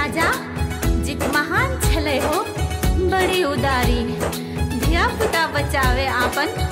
राजा जित महान छले हो बड़ी उदारी। धिया पुता बचावे आपन।